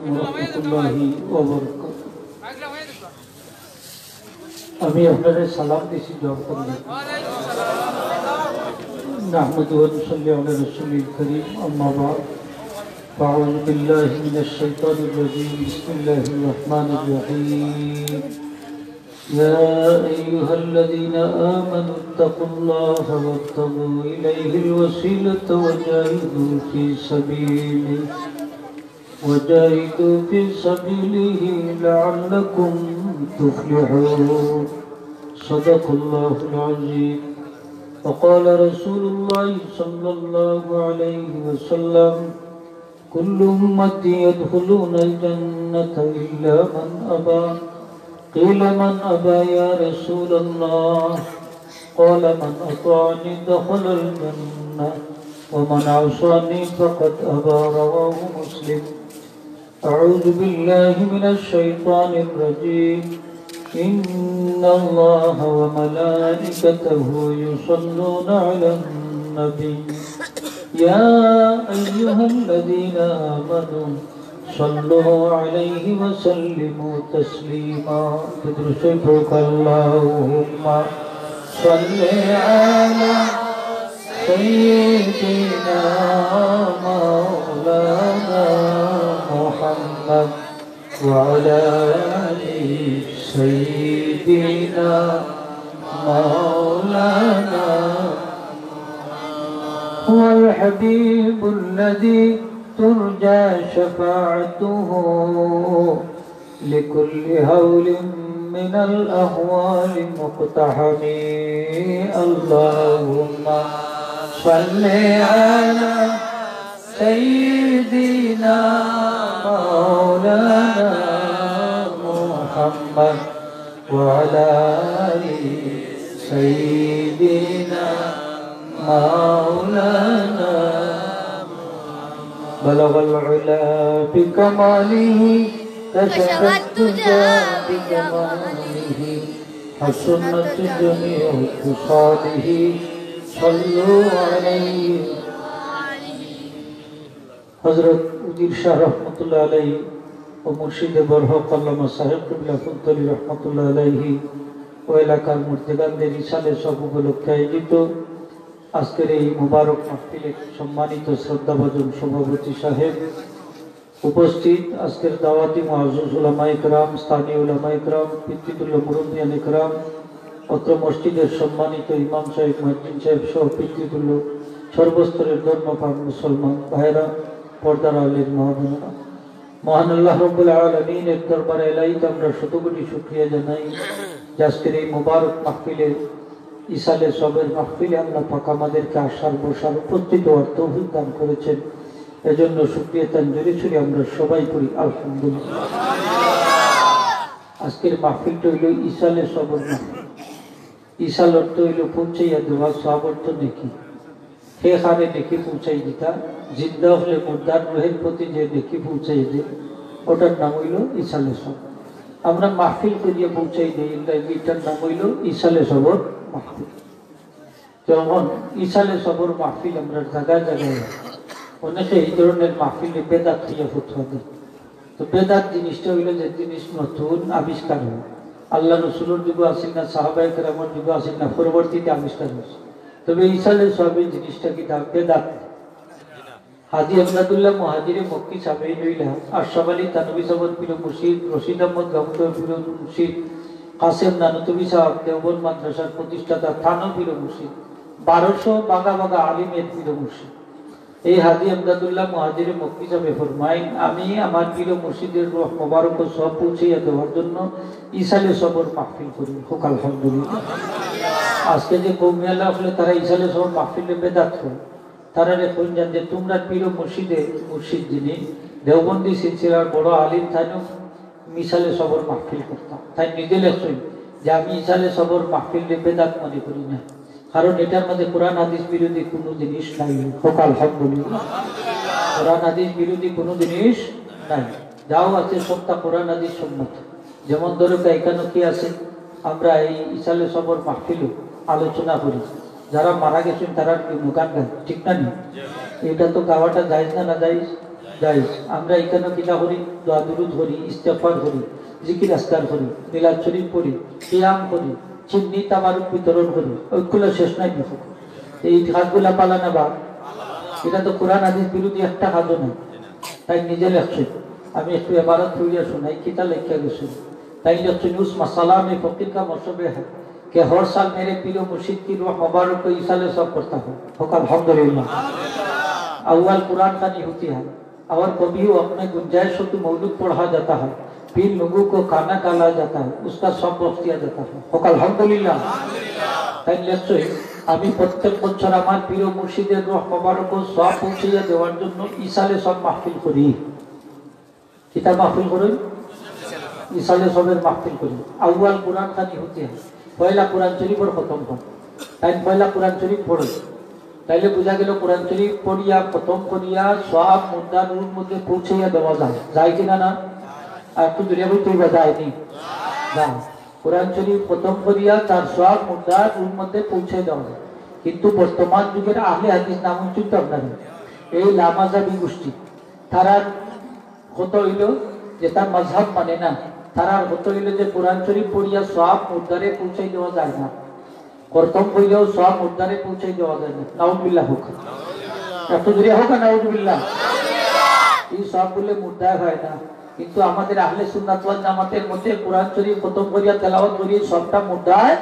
রহমতুল্লাহি আমি আপনাদের সালাম দিছি জব করলে نحمد ونصلي على رسول الكريم أما بعد فأعوذ بالله من الشيطان الرجيم بسم الله الرحمن الرحيم يا أيها الذين آمنوا اتقوا الله وابتغوا إليه الوسيلة وجاهدوا في سبيله وجاهدوا في سبيله لعلكم تفلحون. صدق الله العظيم. وقال رسول الله صلى الله عليه وسلم كل أمتي يدخلون الجنة إلا من أبى. قيل من أبى يا رسول الله؟ قال من أطاعني دخل الجنة ومن عصاني فقد أبى. رواه مسلم. أعوذ بالله من الشيطان الرجيم. إن الله وملائكته يصلون على النبي. يا أيها الذين آمنوا صلوا عليه وسلموا تسليما. تدرسك اللهم صل على سيدنا مولانا. محمد وعلى آل سيدنا مولانا هو الحبيب الذي ترجى شفاعته لكل هول من الأهوال مقتحم. اللهم صل على سيدنا مولانا محمد وعلى آل سيدنا مولانا بلغ العلا بكماله كشف الدجى بجماله حسنت جميع خصاله. صلوا عليه হজরত উজির শাহ রহমতুল্লাহ আলাই ও মুর্শিদে বরহক আল্লামা সাহেব কুবলা ফুদ্দলি রহমতুল্লাহ আলাইহি ও এলাকার মূর্তিগানদের ইসালে সব উপলক্ষে আয়োজিত আজকের এই মুবারক মাহফিলে সম্মানিত শ্রদ্ধাভাজন সভাপতি সাহেব উপস্থিত। আজকের দাওয়াতি মহাজুজ উলামা ইকরাম স্থানীয় উলামা ইকরাম পিতৃতুল্য মুরব্বিয়ান ইকরাম অত্র মসজিদের সম্মানিত ইমাম সাহেব মহিদ্দিন সাহেব সহ পিতৃতুল্য সর্বস্তরের ধর্মপ্রাণ মুসলমান ভাইরা উপস্থিত দান করেছেন। এজন্য শুক্রিয়া তান জোরে ছুড়ে আমরা সবাই করি আলহামদুলিল্লাহ। আজকের মাহফিলটা হইল ইসালে সবর মাহফিল। ইসাল অর্থ হইল পৌঁছাইয়া দেওয়া, সব অর্থ হে খানে নেকি পৌঁছাই দিতা। জিন্দা হলে মুর্দার রোহের প্রতি যে নেকি পৌঁছাই দে, ওটার নাম হইল ইসালে সব আমরা মাহফিল করিয়ে পৌঁছাই দিই এটার নাম হইল ইসালে সবর মাহফিল। যেমন ইসালে সবর মাহফিল আমরা জায়গায় জায়গায় অনেকে এই ধরনের মাহফিলে বেদাত থেকে ফুটুয়া তো বেদাত জিনিসটা হইল যে জিনিস নতুন আবিষ্কার হয়। আল্লাহ রসুলের যুগ আসেন না সাহাবাই কেরামর যুগ আসেন না, পরবর্তীতে আবিষ্কার হয়েছে। তবে ইসালে সবই জিনিসটা কি বেদাত? হাজি আহমদুল্লাহ মহাজিরে মক্কি সাবেই লইলা আশরাফ আলী তানবী সাবর পীর মুর্শিদ, রশিদ আহমদ গামুদর পীর মুর্শিদ, কাসেম নানতবী সাহেব দেওবন মাদ্রাসার প্রতিষ্ঠাতা থানো পীর মুর্শিদ, বারোশো বাগা বাগা আলিমের পীর মুর্শিদ। এই হাজি আমদাদুল্লাহ মহাজিরে মক্কি সাহেব ফরমাইন, আমি আমার পীর মুর্শিদের রহ মোবারক সব পৌঁছাইয়া দেওয়ার জন্য ইসালে সবর মাহফিল করি। হোক, আলহামদুলিল্লাহ। আজকে যে কৌমিয়াল্লাহ আসলে তারা ইসালে সবর মাহফিলে বেদাত হয় তারা দেখুন যান যে তোমরা পীর মুর্শিদে মুর্শিদ যিনি, দেওবন্দি সিলসিলার বড় আলিম তাইনও মিসালে সবর মাহফিল করতাম। তাই নিজে লেখছই যে আমি ইসালে সবর মাহফিল বেদাত মনে করি না। কারণ এটার মধ্যে কোরআন হাদিস বিরোধী কোনো জিনিস নাই। হোক, আলহামদুলিল্লাহ। কোরআন হাদিস বিরোধী কোনো জিনিস নাই। যাও আছে সবটা কোরআন হাদিস সম্মত। যেমন ধরো এখানে কি আছে, আমরা এই ইসালে সবর মাহফিল আলোচনা করি। যারা মারা গেছেন, তারা মুখান ঠিক না নি এটা তো গাওয়াটা যাইজ না না যাইজ যাইজ আমরা এখানে কিনা করি? দোয়া ধরি ইস্তফা ধরি জিকির আস্তার করি মিলাদ শরীফ করি সিয়াম করি, চিমনি তামার বিতরণ করি ওইগুলো শেষ নাই দেখো। এই হাতগুলা পালা নেবা এটা তো কোরআন আদির বিরোধী একটা হাতও নাই। তাই নিজে লেখছে। আমি একটু এবারত হইয়া শোনাই, কিতা লেখিয়া গেছি। তাই লেখছি নিউজ মাসালামে ফকির কা মরসবে হ্যাঁ। कि हर साल मेरे पीर मुर्शिद की रूह मुबारक को इस साल सब करता हूँ होगा अल्हम्दुलिल्लाह अव्वल कुरान खानी होती है और कभी वो अपने गुंजाइश हो तो मौलूद पढ़ा जाता है फिर लोगों को खाना डाला जाता है उसका सब बख्श दिया जाता है होगा अल्हम्दुलिल्लाह তাই নিশ্চয়ই আমি প্রত্যেক বছর আমার প্রিয় মুর্শিদের রহ মোবারক সব পৌঁছাইয়া দেওয়ার জন্য ইসালে সব মাহফিল করি কিতাব মাহফিল করুন ইসালে সবের মাহফিল করি আউয়াল কোরআন খানি হতে হয় পয়লা কোরআন শরীফর খতম হয় তাই পয়লা কোরআন শরীফ পড়ে। তাইলে বোঝা গেল কোরআন শরীফ পড়িয়া খতম করিয়া সব মুদ্রা নুর মধ্যে পৌঁছাইয়া দেওয়া যায়। যায় কিনা না? আর একটু দূরে বলতে যায়নি। যায় কোরআন শরীফ প্রথম করিয়া তার সব মুদ্রা রুর মধ্যে পৌঁছে দেওয়া যায়। কিন্তু বর্তমান যুগের আহলে হাদিস নাম উচ্চিত আপনার এই লামাজাবি গোষ্ঠী। তারার কত হইল যে তার মজহাব মানে না। তারার কত হইল যে কোরআন শরীফ পড়িয়া সব মুদ্রারে পৌঁছাই দেওয়া যায় না। প্রথম হইলেও সব মুদ্রারে পৌঁছাই দেওয়া যায় না। নাউজবিল্লাহ হোক। এত দূরে হোক নাউজবিল্লাহ। এই সবগুলো মুদ্রায় হয় না। কিন্তু আমাদের আহলে সুন্নাত ওয়াল জামাতের মধ্যে কোরআন শরীফ খতম করিয়া তেলাওয়াত করিয়ে সবটা মুদ্রায়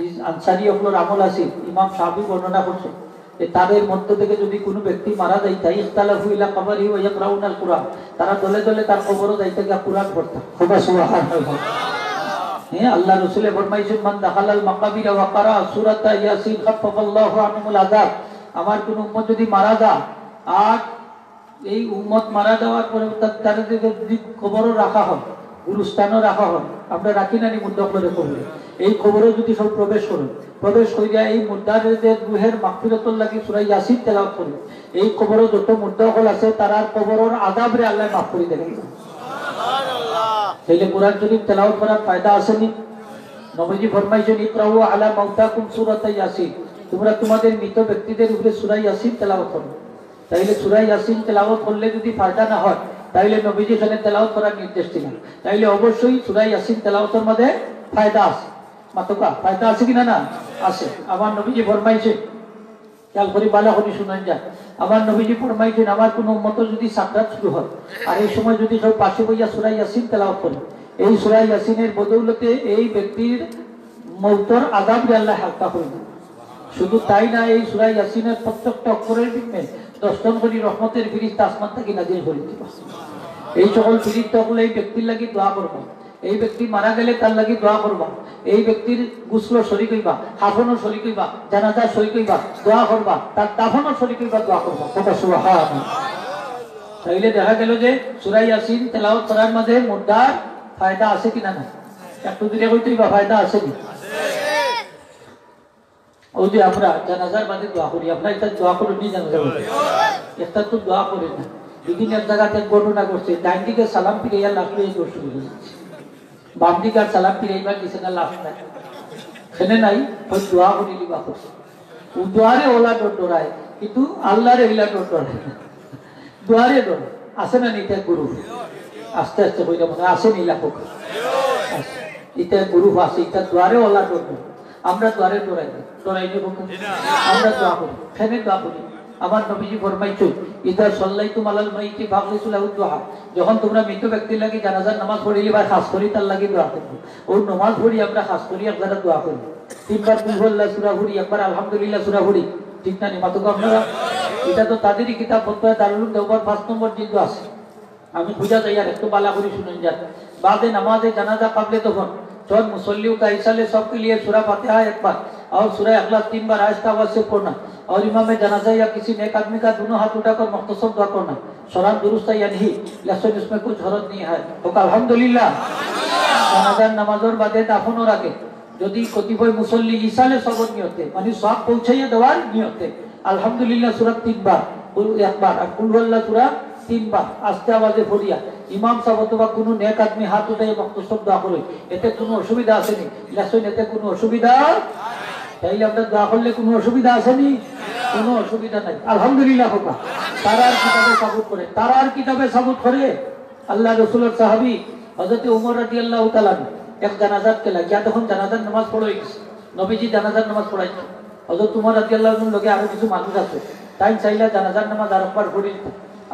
এই আনসারি অগলোর আমল আছে। ইমাম সাহাবী বর্ণনা করছে তাদের মধ্য থেকে যদি কোনো ব্যক্তি মারা যায় তাই ইখতালাফু ইলা কবরি ওয়া ইয়াকরাউনাল কুরআন তারা দলে দলে তার কবরও যাইতে গিয়া কুরআন পড়তা। খুব সুবহানাল্লাহ। হ্যাঁ আল্লাহ রসুলে ফরমাইছেন মান দাখালাল মাকাবির ওয়া কারা সূরাতা ইয়াসিন খাফফাল্লাহু আনহুল আযাব। আমার কোন উম্মত যদি মারা যায় আর এই উম্মত মারা যাওয়ার পরে তার তারা যদি কবরও রাখা হয় গুরুস্থানও রাখা হয়। আমরা রাখি না মুদ্রা করে কবরে এই খবরও যদি সব প্রবেশ করুন প্রবেশ করিয়া এই মুদ্রার যে রুহের মাহফিরতর লাগি সুরাই ইয়াসিন তেলাওয়াত করি। এই খবরও যত মুদ্রা হল আছে তারার কবরের আদাবরে আল্লাহ মাফ করে দেবেন তাইলে কোরআন শরীফ তেলাওয়াত করার ফায়দা আসেনি নবীজি ফরমাইছেন ইকরাউ আলা মাউতাকুম সূরাত ইয়াসিন। তোমরা তোমাদের মৃত ব্যক্তিদের উপরে সূরা ইয়াসিন তেলাওয়াত করো। তাইলে সূরা ইয়াসিন তেলাওয়াত করলে যদি ফায়দা না হয় তাইলে নবীজি এখানে তেলাওয়াত করার নির্দেশ দিলেন। তাইলে অবশ্যই সূরা ইয়াসিন তেলাওয়াতের মধ্যে ফায়দা আছে। মাতকা, ফায়দা আছে কিনা না? আছে। আমার নবীজি ফরমাইছে খেয়াল করি বালা করি শুনেন যান আমার নবীজি ফরমাইছেন, আমার কোন উম্মত যদি সাকরাত শুরু হয়, আর এই সময় যদি সব পাশে বইয়া সূরা ইয়াসিন তেলাওয়াত করে, এই সুরাই ইয়াসিনের বদৌলতে এই ব্যক্তির মৌতর আযাব আল্লাহ হালকা দেন শুধু তাই না, এই সূরা ইয়াসিনের প্রত্যেকটা অক্ষরের বিঘ্নে দশজন করি রহমতের ফিরিস্তা আসমান থেকে নাজিল করে দিবা এই সকল ফিরিস্তা হলে এই ব্যক্তির লাগি দোয়া করবা। এই ব্যক্তি মারা গেলে তার লাগি দোয়া করবা। এই ব্যক্তির গুসলো শরিক হইবা হাফনও শরিক হইবা জানাজা শরিক হইবা দোয়া করবা, তার দাফনও শরিক হইবা দোয়া করবা। কথা সুবহানাল্লাহ। তাইলে দেখা গেল যে সূরা ইয়াসিন তেলাওয়াত করার মাঝে মুদ্রার ফায়দা আছে কিনা না একটু কইতেই বা ফায়দা আছে কি? ও যে আমরা জানাজার বাদে দোয়া করি। আমরা এটা দোয়া করে নি জানাজা বাদে একটা তো দোয়া করে না। এক জায়গাতে ঘটনা করছে ডাইন দিকে সালাম ফিরে ইয়া লাফ দিয়ে দোষ শুরু বাম দিকে আর সালাম ফিরে এইবার দিছে না লাফ নাই। সেনে নাই ওই দোয়া করি, লিবা করছে। ও দোয়ারে ওলা ডর ডরায়, কিন্তু আল্লাহর এগুলা ডর ডরায়। দোয়ারে ডর। আছে না নিতে গুরু। আস্তে আস্তে হইলে মনে আছে নীলা পোক ইটা গুরু আছে ইটা দোয়ারে ওলা ডর ডর। আমরা দোয়ারে ডরাই না ডরাই নেব আমরা দোয়া করি ফেনে দোয়া করি। আমার নবীজি ফরমাইছো ইদা সাল্লাইতুম আলাল মাইতি ফাগলিসু লাহু দুহা। যখন তোমরা মৃত ব্যক্তির লাগি জানাজার নামাজ পড়িলি বা খাস করি তার লাগি দোয়া করব। ও নামাজ পড়ি আমরা খাস করি আপনারা দোয়া করি তিনবার কুলহুল্লাহ সূরা পড়ি একবার আলহামদুলিল্লাহ সূরা পড়ি। ঠিক না নিমাতো আপনারা? এটা তো তাদেরই কিতাব বলতে দারুল দেওবার পাঁচ নম্বর জিন্দু আছে। আমি বুঝা যাই আর একটু বালা করে শুনেন যান। বাদে নামাজে জানাজা পাবলে তখন चौथ मुसल्लियों का हिस्सा ले सबके लिए सूरा फातिहा एक बार और सूरह अखलास तीन बार आहिस्ता आवाज से पढ़ना और इमाम जनाजा या किसी नेक आदमी का दोनों हाथ उठाकर मुख्तसर दुआ करना सलाम दुरुस्त है या नहीं लेकिन इसमें कुछ जरूरत नहीं है तो अल्हम्दुलिल्लाह জানাজার নামাজের বাদে দাফনের আগে যদি কতিপয় মুসল্লি ইসালে সবর নিয়তে মানে সব পৌঁছাইয়া দেওয়ার নিয়তে আলহামদুলিল্লাহ সুরা তিনবার কুল একবার আর কুলহুল্লাহ সুরা তিনবার আস্তে আওয়াজে পড়িয়া ইমাম সাহেব অথবা কোনো নেক আদমি হাত উঠাই বক্তব্য দোয়া করে এতে কোনো অসুবিধা আসেনি লেসন এতে কোনো অসুবিধা? তাইলে আমরা দোয়া করলে কোনো অসুবিধা আসেনি কোনো অসুবিধা নাই। আলহামদুলিল্লাহ হোকা তারা আর কিতাবে সাবুত করে। তারা আর কিতাবে সাবুত করে? আল্লাহ রসুলের সাহাবি হজরত উমর রাজি আল্লাহ তালান এক জানাজাত কেলা গিয়া তখন জানাজার নামাজ পড়াই নবীজি জানাজার নামাজ পড়াইছে। হজরত উমর রাজি আল্লাহ লগে আরও কিছু মানুষ আছে। তাই চাইলে জানাজার নামাজ আরম্বার করি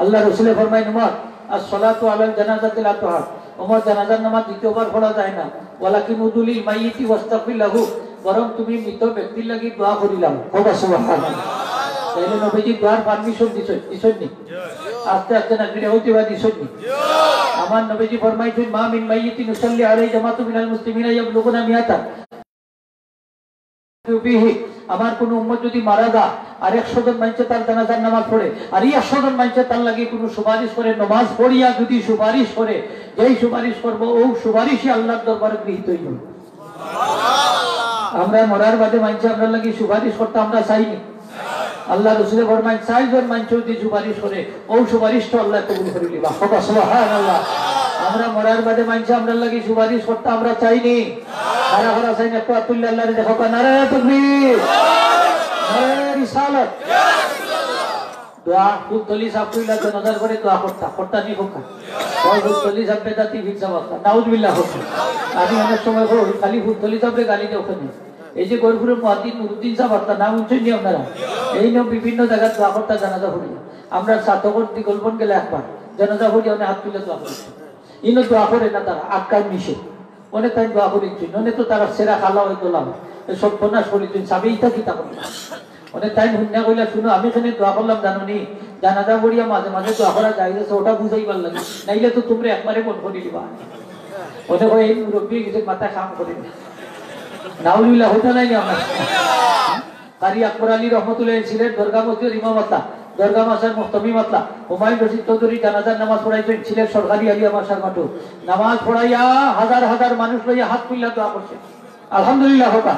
আল্লাহ রসুলের ফরমাই উমর আর সলাতু আলাল জানাজাতিল আতহার। উমর জানাজার নামাজ দ্বিতীয়বার পড়া যায় না। ওয়ালাকিন উদুলিল মাইয়িতি ওয়াস্তাগফিরলাহু বরং তুমি মৃত ব্যক্তির লাগি দোয়া করিলাম। ওবা সুবহানাল্লাহ তাইলে নবীজি দোয়ার পারমিশন দিছেন দিছেন নি? আস্তে আস্তে না ফিরে হইতে বা দিছেন নি? আমার নবীজি ফরমাইছেন, মা মিন মাইয়িতিন ইউসাল্লি আলাইহি জামাতু মিনাল মুসলিমিনা ইয়াবলুগুনা মিয়াতা আমার কোন উম্মত যদি মারা যা আর একশো জন মানুষে তার জানাজার নামাজ পড়ে আর এই একশো জন মানুষে তার লাগে কোনো সুপারিশ করে নমাজ পড়িয়া যদি সুপারিশ করে যেই সুপারিশ করব ও সুপারিশই আল্লাহর দরবারে গৃহীত হইল। আমরা মরার বাদে মানছে আপনার লাগি সুপারিশ করতে আমরা চাইনি। আল্লাহ রসুলের ফরমান চারজন মানুষ যদি সুপারিশ করে ও সুপারিশটা আল্লাহ কবুল করে নিবা। হবা সুবহানাল্লাহ। আমরা মরার বাদে মানছে, আমরা লাগি সুপারিশ করতে আমরা চাইনি। হারা হারা চাইনি একটু আতুল্লাহ আল্লাহ দেখো নারে তাকবীর। নারে রিসালাত। দোয়া ফুলতলি সাহেব কইলা জনতার করে দোয়া করতা করতা নি হোকা ওই ফুলতলি সাহেব বেদাতি ভিক্ষা বাক্তা নাউজুবিল্লাহ হোকা আমি অনেক সময় এই যে নাম নি আপনারা? এই নিয়ম বিভিন্ন জায়গায় জানাজা আমরা সাতকর দিগলবন গেলে একবার। জানাজা করি অনেক হাত তুলে দোয়া করি। ইনো দোয়া করে না তারা, আটকায় মিশে। অনেক তাই দোয়া করেছেন অনেক তো তারা সেরা খালা হয়ে তোলাম সব বনাস করেছেন সাবেই থাকি তা করলাম অনেক হুন্যা কইলা, শুনো, আমি এখানে দোয়া করলাম জানো জানাজা বড়িয়া মাঝে মাঝে দোয়া করা যাই ওটা বুঝাইবার লাগে নাইলে তো তোমরা একবারে করে দিবা। ওদের এই মুরব্বী কিছু মাথায় কাম করে নাউলিল্লাহ হইতে নাই আমার। কারি আকবর আলী রহমতুল্লাহ ছিলেন দরগা মসজিদ ইমামতা দরগা মাসার মুস্তমি মাতলা। হুমায়ুন রশিদ চৌধুরী জানাজার নামাজ পড়াইছেন ছিলেন সরকারি আলিয়া মাসার মাঠু। নামাজ পড়াইয়া হাজার হাজার মানুষ লইয়া হাত তুলিয়া দোয়া করছে। আলহামদুলিল্লাহ হোকা।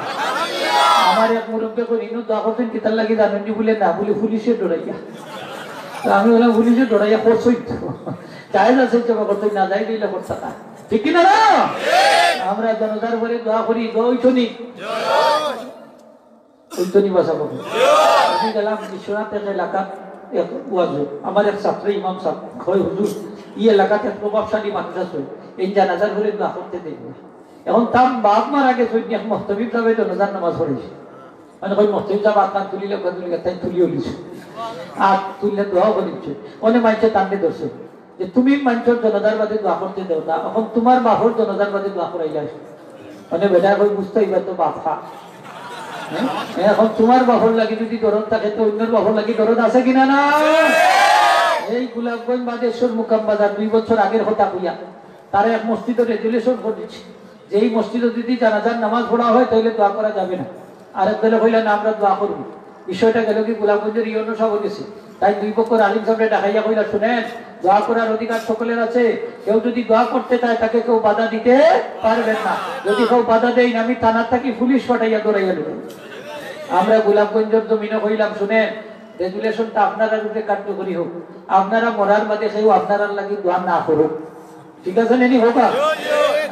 আমার এক মুরব্বী করে ইনু দোয়া করছেন কিতার লাগি জানেন নি? বলে না বলে পুলিশে ডরাইয়া আমি বললাম পুলিশে ডরাইয়া করছই তো যাই না সেই জমা করতে না যাই দিলে করতে না। ঠিক কিনা না? আমরা জনতার পরে দোয়া করি দইছনি ওইতনি বাসা করব। গেলাম বিশ্বনাথ এলাকা আমার এক ছাত্র ইমাম সাহেব হুজুর ই এলাকাতে প্রভাবশালী মানুষ আছে। এই জানাজার ঘরে দোয়া করতে দেখবে এখন তার বাপ মারা গেছে এক মস্তবিব সাহেব জনাজার নামাজ পড়েছে মানে ওই বাদে দোয়া করতে দেও না। এখন তোমার বাপর? এখন তোমার বহর লাগি যদি দরদ থাকে তো অন্যের বহর লাগি দরদ আছে কিনা না? এই গুলাবগঞ্জ বাদেশ্বর মুকাম বাজার দুই বছর আগের হতা হইয়া তারা এক মসজিদ রেজুলেশন করেছে যে এই মসজিদে যদি জানাজার নামাজ পড়া হয় তাহলে দোয়া করা যাবে না। আরেক দলে হইলে না আমরা দোয়া করব। বিষয়টা গেল কি গোলাপগঞ্জের ইয়নো সব গেছে তাই দুই পক্ষর আলিম সাহেব দেখাইয়া কইলা, শুনেন, দোয়া করার অধিকার সকলের আছে। কেউ যদি দোয়া করতে চায়, তাকে কেউ বাধা দিতে পারবেন না। যদি কেউ বাধা দেয় আমি থানার থাকি পুলিশ পাঠাইয়া দৌড়াইয়া দেবো। আমরা গোলাপগঞ্জের জমিনে কইলাম, শুনেন রেগুলেশনটা আপনারা রূপে কার্যকরী হোক। আপনারা মরার বাদে কেউ আপনারা লাগি দোয়া না করুক। ঠিক আছে নেনি হোক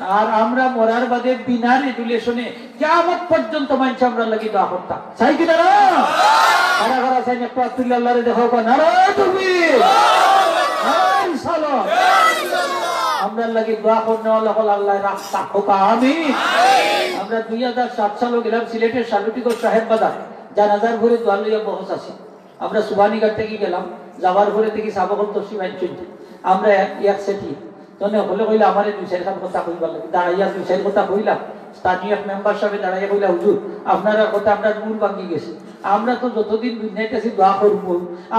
আর আমরা মরার বাদে বিনা রেগুলেশনে কেমন পর্যন্ত মানছে আমরা লাগি দোয়া করতাম চাই কি না কারা কারা চাই একটু আব্দুল্লাহ আল্লাহরে দেখো নারা তুমি? আমরা লাগি দোয়া করতে হলে হল আল্লাহ রাস্তা হোক আমি আমরা দুই হাজার সাত সালে গেলাম সিলেটের সালুটিগর সাহেব বাজার। জানাজার ঘরে দোয়া লইয়া বহস আছি। আমরা সুবানীঘাট থেকে গেলাম যাবার ঘরে থেকে সাবকল তসি মাইন আমরা এক সেটি তনে হলে কইলা আমার দুই খান কথা কইবার লাগে। দাঁড়াইয়া দুই কথা কইলাম স্থানীয় মেম্বার সাহেব দাঁড়াইয়া কইলা হুজুর আপনারা কথা আমরা মূল ভাঙ্গি গেছে। আমরা তো যতদিন দুনিয়াতে দোয়া করব।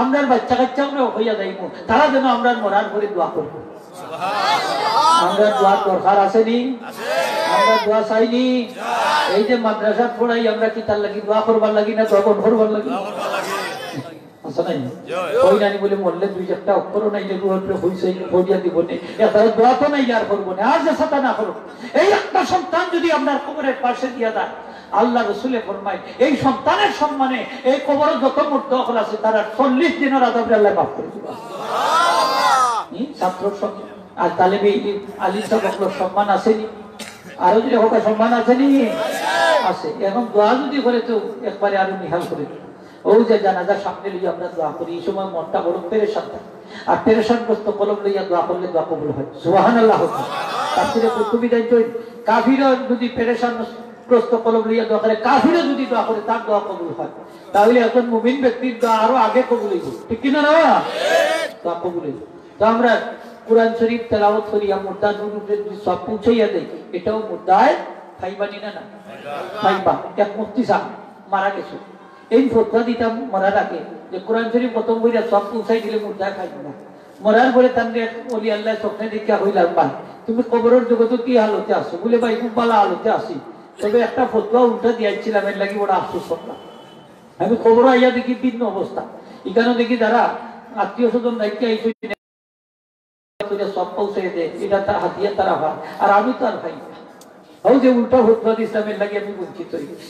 আমরার বাচ্চা কাচ্চা আমরা হইয়া যাইব। তারা যেন আমরা মরার করে দোয়া করব। আমরা দোয়া দরকার আসেনি আমরা দোয়া চাইনি এই যে মাদ্রাসা পড়াই আমরা কি তার লাগি দোয়া করবার লাগি না দোয়া করবার লাগি। ওই নানি বলে মরলে দুই একটা অক্ষরও নাই যে দুয়ার হইছে ভরিয়া দিব নে। তারা দোয়া তো নাই আর করব না আর যে না করো এই একটা সন্তান যদি আপনার কবরের পাশে দিয়া দেয় আল্লাহ রসুলে ফরমাই এই সন্তানের সম্মানে এই কবরের যত মূর্ত হল আছে তারা চল্লিশ দিনের আদাব আল্লাহ মাফ করে দিবা। ছাত্র সম্মান আর তালেবে আলী সাহেব সম্মান আসেনি? আরও যদি হোক সম্মান আসেনি? আছে এখন দোয়া যদি করে তো একবারে আরও নিহাল করে ও যে সামনে আমরা দোয়া করি। এই সময় মনটা বড় পেরেশান থাকে। আর পেরেশানগ্রস্ত কলম লইয়া দোয়া করলে দোয়া কবুল হয়। সুবাহান আল্লাহ তার থেকে যদি কলম লইয়া দোয়া করে যদি দোয়া করে, তার দোয়া কবুল হয়। তাহলে মুমিন ব্যক্তির দোয়া আরও আগে কবুল হইব। ঠিক কিনা না? দোয়া কবুল হইব। তো আমরা কোরআন শরীফ তেলাওয়াত করিয়া মুর্দা যদি সব পৌঁছাইয়া দেয় এটাও মুর্দায় খাইবানি না না? খাইবা এক মুক্তি সাহ মারা গেছে। এই ফতোয়া দিতাম মরার আগে, যে কোরআন শরীফ প্রথম বইটা সব পৌঁছাই দিলে মুর্দায় খাইব না মরার পরে তার বলি আল্লাহ স্বপ্নে দেখিয়া হইলাম ভাই তুমি কবরের জগতে কি হালতে আসো বলে ভাই খুব ভালো হালতে আসি তবে একটা ফতোয়া উল্টা দিয়েছিলাম এর লাগি বড় আফসোস করলাম আমি খবর আইয়া দেখি ভিন্ন অবস্থা এখানে দেখি যারা আত্মীয় স্বজন দায়িত্বে আইসি সব পৌঁছে দে, এটা তার হাতিয়া তারা হয় আর আমি তো আর ভাই। হও যে উল্টা ফতোয়া ইসলামের লাগে আমি বঞ্চিত হই গেছি।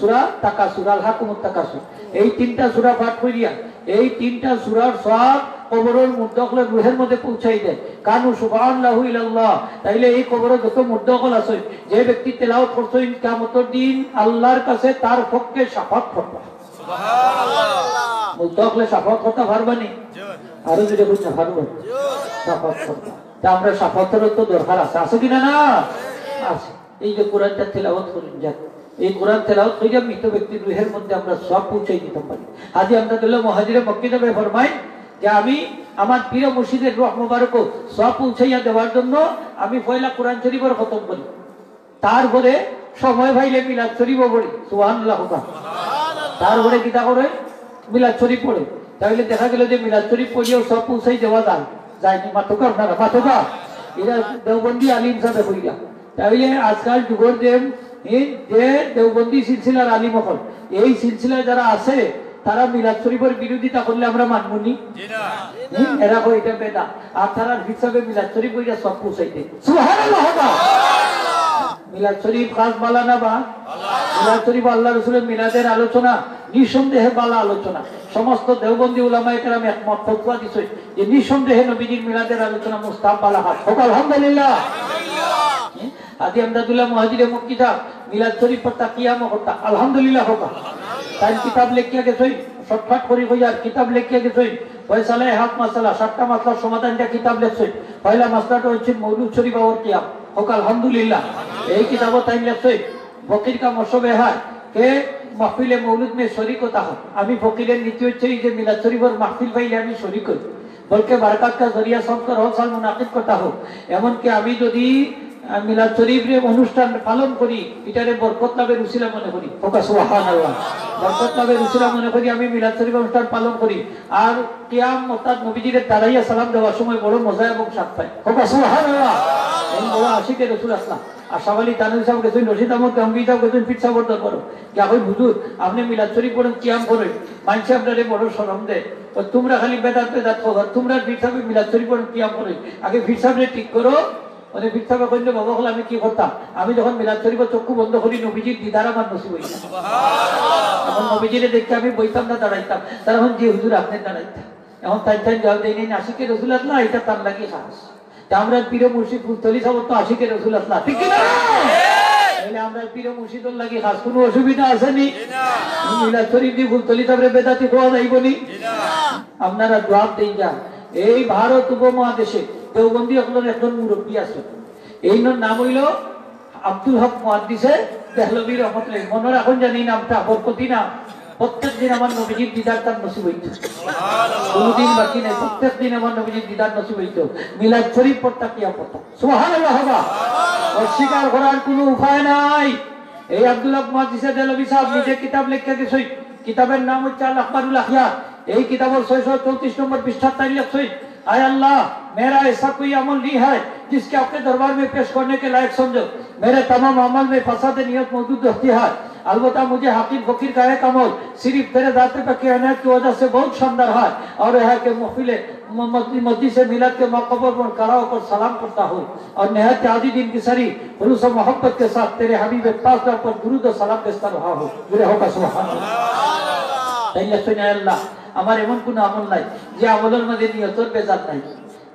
সূরা তাকাসুর এই তিনটা সূরা পাঠ করিয়া এই তিনটা সূরার সব কবরের মুদ্দকলের রুহের মধ্যে পৌঁছাই দেয়। কানু ইলাল্লাহ। তাইলে এই কবরে যত মুদ্দকল আছে যে ব্যক্তি তেলাওয়াত করছে কিয়ামতের দিন আল্লাহর কাছে তার পক্ষে শাফাত করবে মুদ্দকলে শাফাত করতে পারবানি আরও যদি বুঝতে পারব শাফাত করতে তা আমরা শাফাতেরও তো দরকার আছে। আছে কিনা না? আছে। এই যে কোরআনটা তেলাওয়াত করুন যাক। এই কোরআন তেলাওয়াত হয়ে মৃত ব্যক্তির রুহের মধ্যে আমরা সব পৌঁছাই দিতে পারি। হাজি আমদাদুল্লাহ মহাজিরে মক্কি যাবে ফরমাই যে আমি আমার প্রিয় মুর্শিদের রহ সব পৌঁছাইয়া দেওয়ার জন্য আমি পয়লা কোরআন শরীফের খতম করি। তারপরে সময় ভাইলে মিলাদ শরীফও পড়ি। সুবহানাল্লাহ তারপরে কিতা করে? মিলাদ শরীফ পড়ে। তাহলে দেখা গেল যে মিলাদ শরীফ পড়িয়েও সব পৌঁছাই দেওয়া যায়। যায়নি মাতকা, আপনারা মাতকা। এরা দেওবন্দি আলিম সাথে হইয়া তাহলে আজকাল যুগর যে যে দেওবন্দি সিলসিলার আলিম হল এই সিলসিলায় যারা আছে তারা মিলাদ শরীফের বিরোধিতা করলে আমরা মানব নি? হুম, এরা কই এটা বেদা। আর তারা হিসাবে মিলাদ শরীফ সব সুবহানাল্লাহ! মিলাদ শরীফ খাস বালা না বা? মিলাদ শরীফ আল্লাহ রসুলের মিলাদের আলোচনা নিঃসন্দেহে বালা আলোচনা। সমস্ত দেওবন্দি উলামা একরাম একমত ফতোয়া দিছে যে নিঃসন্দেহে নবীজির মিলাদের আলোচনা মুস্তাব বালা হাত আলহামদুলিল্লাহ? আদি আমদাদুল্লাহ মহাজিরে মুক্কিতা মিলাদ শরীফ পড়তা কিয়াম করতা আলহামদুলিল্লাহ হোক তাই কিতাব লেখিয়া গেছই শর্টকাট করি কই আর কিতাব লেখিয়া গেছই। ফয়সালা হাত মাসালা, সাতটা মাসলার সমাধান দিয়া কিতাব লেখছই। পয়লা মাসলাটা হচ্ছে মৌলুদ শরীফ আওয়ার কিয়াম। হোক আলহামদুলিল্লাহ। এই কিতাব তাই লেখছই। ফকির কা মশবে হয়, কে মাহফিলে মৌলুদ মে শরিক হতা হয় আমি ফকিরের নীতি হচ্ছে এই যে মিলাদ শরীফের মাহফিল পাইলে আমি শরিক হই। বলকে বারকাত কা জরিয়া সবকর হর সাল মুনাকিব করতা হোক। এমনকি আমি যদি মিলাদ শরীফের অনুষ্ঠান পালন করি এটারে বরকত লাভের উসিলা মনে করি। বরকত লাভের উসিলা মনে করি আমি মিলাদ শরীফ অনুষ্ঠান পালন করি। আর কিয়াম অর্থাৎ নবীজির দাঁড়াইয়া সালাম দেওয়ার সময় বড় মজা এবং স্বাদ পায়। বড় আশিকে রসুল আসলাম। আলী তানুল সাহেব গেছেন রশিদ আহমদ সাহেব গেছেন পিঠ সাহেব দরবার যা কই হুজুর আপনি মিলাদ শরীফ পড়েন কিয়াম করেন মানুষে আপনারে বড় সরম দেয়। তোমরা খালি বেদাত বেদাত তোমরা ফির সাহেব মিলাদ শরীফ পড়েন কিয়াম করেন আগে ফির সাহেবরে ঠিক করো। মানে সাহেব কইল বাবা হল আমি কি করতাম? আমি যখন মিলাদ শরীফের চক্ষু বন্ধ করি নবীজির দিদার আমার নসিব হইতাম এখন নবীজিরে দেখতে আমি বইতাম না দাঁড়াইতাম। তার এখন যে হুজুর আপনি দাঁড়াইতাম এখন তাই তাই জল দেয় নেই আশিকে রসুল আসলা এটা তার লাগে সাহস। তা আমরা পীর মুর্শিদ ফুলতলি সাহেব তো আশিকে রসুল আসলা ঠিক কি না তাহলে আমরা পীর মুর্শিদর লাগে খাস কোনো অসুবিধা আছে নি? মিলাদ শরীফ দি ফুলতলি সাহেবের বেদাতি খোয়া যাইব নি? আপনারা জবাব দেই যান এই ভারত উপমহাদেশে দেওবন্দি আপনার একজন মুরব্বী আছে এই নাম হইল আব্দুল হক মুহাদ্দিসে দেহলবী রহমতুল্লাহ মনে রাখুন জানি নামটা বরকতি নাম। প্রত্যেক দিন আমার নবীজির দিদার তার নসিব হইত কোনদিন বাকি নেই। প্রত্যেক দিন আমার নবীজির দিদার নসিব হইত মিলাদ শরীফ পড়তা কিয়া পড়তা সুবহানাল্লাহ হবা। অস্বীকার করার কোনো উপায় নাই। এই আব্দুল হক মুহাদ্দিসে দেহলবী সাহেব নিজে কিতাব লিখে গেছে কিতাবের নাম হচ্ছে আল আখবারুল আখিয়ার এই কিতাবের ছয়শো চৌত্রিশ নম্বর পৃষ্ঠা তাই লিখছে। اے اللہ میرا ایسا کوئی عمل نہیں ہے جس کے اپنے دربار میں پیش کرنے کے لائق سمجھو۔ میرے تمام عمل میں فساد نیت موجود رہتی ہے۔ البتہ مجھے حقیق وکیل کا ایک عمل صرف تیرے ذاتے پر کی عنایت کی وجہ سے بہت شاندار ہے اور یہ ہے کہ محفل مسجد سے ملت کے موقع پر منقراؤ پر سلام کرتا ہوں۔ اور نہایت عادی دن کی سری خلوص و محبت کے ساتھ تیرے حبیب پاس پر درود و سلام بیچتا رہا ہوں۔ میرے ہوگا سبحان اللہ۔ اللہ আমার এমন কোন আমল নাই যে আমলের মধ্যে নিয়তর বেজার নাই।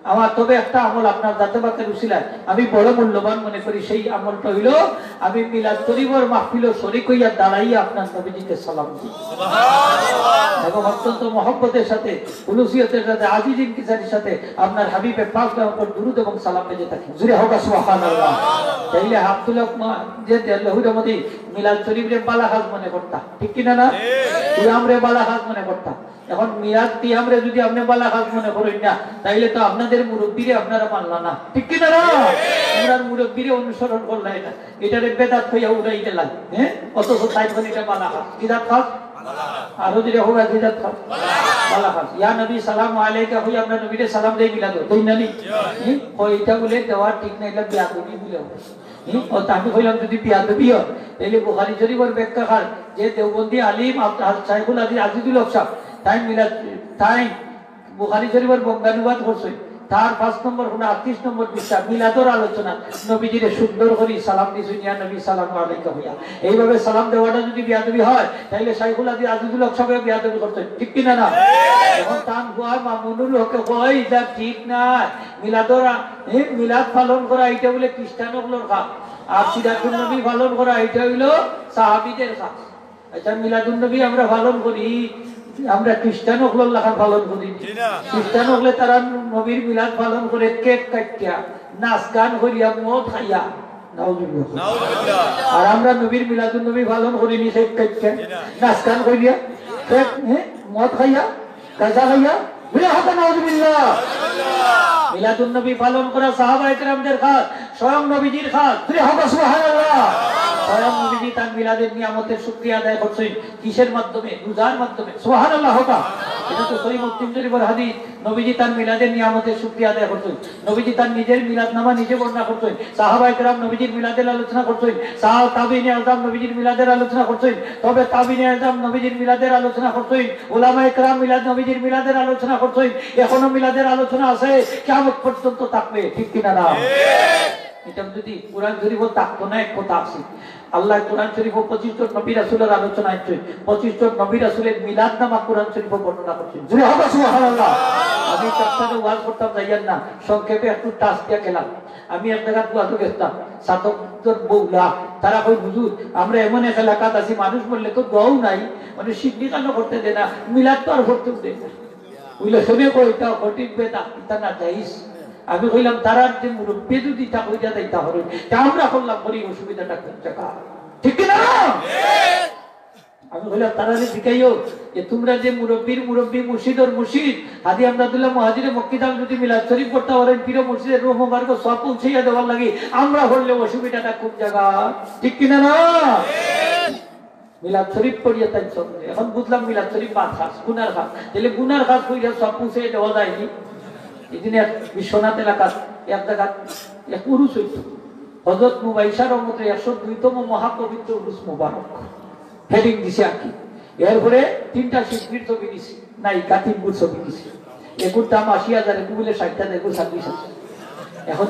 আমার তবে একটা আমল আপনার দাঁতে বাতের উচিলায় আমি বড় মূল্যবান মনে করি সেই আমলটা হইল আমি মিলাদ করিবর মাহফিল শরিক হইয়া দাঁড়াইয়া আপনার নবীজিকে সালাম দিই। এবং অত্যন্ত মহব্বতের সাথে উলুসিয়তের সাথে আজিজিন কিসারির সাথে আপনার হাবিবে পাক উপর দুরুদ এবং সালাম বেজে থাকি। জুড়ে হোক সুবহানাল্লাহ। তাইলে আব্দুল্লাহ মা- যে লহুর মধ্যে মিলাদ শরীফরে বালাহাজ মনে করতা। ঠিক কিনা না? তিয়ামরে বালাহাজ মনে করতা। এখন মিলাদ তিয়ামরে যদি আপনি বালাহাজ মনে করেন না, তাইলে তো আপনাদের মুরব্বীরে আপনারা মানলা না। ঠিক কিনা না আপনার মুরব্বীরে অনুসরণ করলাই না এটারে বেদাত হইয়া উড়াই দিলাই হ্যাঁ অথচ তাই বলে এটা বালাহাজ কিদাত খাস আরও যদি হোক বিদাত খাস বালাহাজ ইয়া নবী, সালাম আলাইকা হই আমরা নবীরে সালাম দেই মিলাদ। দেই না নি? এটা বলে দেওয়া ঠিক না এটা বিয়াদবি বলে হ্যাঁ? ও তা আমি কইলাম যদি বিয়াদবি হয় তাহলে বুখারী শরীফের ব্যাখ্যা যে দেওবন্দি আলিম সাইফুল আদি আজিদুল হক তাই মিলাদ, তাই বুখারী শরীফের বঙ্গানুবাদ করছে। তার পাঁচ নম্বর হলো আটত্রিশ নম্বর পৃষ্ঠা, মিলাদর আলোচনা। নবীজিরে সুন্দর করে সালাম দিছুন ইয়া নবী, সালাম আলাইকা হইয়া এইভাবে সালাম দেওয়াটা যদি বিয়াদবি হয় তাহলে সাইফুল আদি আজিদুল হক সাহেব বিয়াদবি করতেন ঠিক কিনা না? এখন তান হুয়া মামুনুল হকে কই যা ঠিক না? মিলাদর মিলাদ পালন করা এটা বলে খ্রিস্টানগুলোর কাজ আর সিরাজুল নবী পালন করা এটা হইল সাহাবীদের কাজ আচ্ছা মিলাদুল নবী আমরা পালন করি। আমরা খ্রিস্টান হকলোর লেখা পালন করি। খ্রিস্টান হলে তারা নবীর মিলাদ পালন করে কেক কাটিয়া নাচ গান করিয়া মদ খাইয়া। আর আমরা নবীর মিলাদুল নবী পালন করিনি কেক কাটিয়া নাচ গান করিয়া কেক মদ খাইয়া গাঁজা খাইয়া মিলাদুল নবী পালন করা সাহাবা একরামদের খাত স্বয়ং নবীজির খাত। তুই হবে সুবহানাল্লাহ। স্বয়ং নবীজি তার মিলাদের নিয়ামতের শুকরিয়া আদায় করছেন কিসের মাধ্যমে? রোজার মাধ্যমে। সুবহানাল্লাহ হোকা এটা তো সহি মুসলিম শরীফের হাদিস। নবীজি তার মিলাদের নিয়ামতের শুকরিয়া আদায় করছেন নবীজি তার নিজের মিলাদ নিজে বর্ণনা করছেন সাহাবা একরাম নবীজির মিলাদের আলোচনা করছেন সাহাব তাবিনে আজম নবীজির মিলাদের আলোচনা করছেন তবে তাবিনে আজম নবীজির মিলাদের আলোচনা করছেন ওলামা একরাম মিলাদ নবীজির মিলাদের আলোচনা করছেন এখনও মিলাদের আলোচনা আছে। কেমন পর্যন্ত থাকবে ঠিক কিনা না? এটা যদি কোরআন শরীফ থাকতো না এক কথা আছে। আল্লাহ কোরআন শরীফ পঁচিশ জন নবী রাসুলের আলোচনা আছে পঁচিশ জন নবী রাসুলের মিলাদ নামা কোরআন শরীফ বর্ণনা করছেন। আমি চর্চাতে ওয়াজ করতাম যাইয়েন না। সংক্ষেপে একটু টাস দিয়ে গেলাম আমি এক জায়গা দুয়াতে গেছিলাম সাতকর বউলা তারা কই হুজুর আমরা এমন এক এলাকাত আছি মানুষ বললে তো দোয়াও নাই। মানে সিদ্ধি কেন করতে দেয় না? মিলাদ তো আর করতেও দেয় না। বুঝলে শুনে কই এটা কঠিন বেদা না যাইস আমি কইলাম তারার যে মুরব্বী, যদি তা কইরা দেয় তাহলে আমরা করলাম করি অসুবিধাটা কোন জায়গা ঠিক না আমি কইলাম তারা যে শিখাইও যে তোমরা যে মুরব্বীর মুরব্বী মুর্শিদর মুর্শিদ হাদি আমদাদুল্লাহ মহাজিরে মক্কিদাম যদি মিলাদ শরীফ করতে পারেন, পীর মুর্শিদের রোহ মার্গ সব পৌঁছাইয়া দেওয়ার লাগে, আমরা হলে অসুবিধাটা কোন জায়গা ঠিক কিনা না? মিলাদ শরীফ পড়িয়া তাই সব এখন বুঝলাম মিলাদ শরীফ বাদ খাস গুনার খাস তাহলে গুনার খাস সব পৌঁছে দেওয়া যায়নি এদিনে এক বিশ্বনাথ এলাকাত এক জায়গা এক উরুস হইত। হজরত মুবাইশার মতো একশো দুইতম মহাপবিত্র উরুস মুবারক। হেডিং দিছে আর কি। এরপরে তিনটা শিল্পীর ছবি দিছি, নাই, কাতিমপুর ছবি দিছি। এগুর দাম আশি হাজার এগু বলে ষাটটা এগুর ছাব্বিশ হাজার। এখন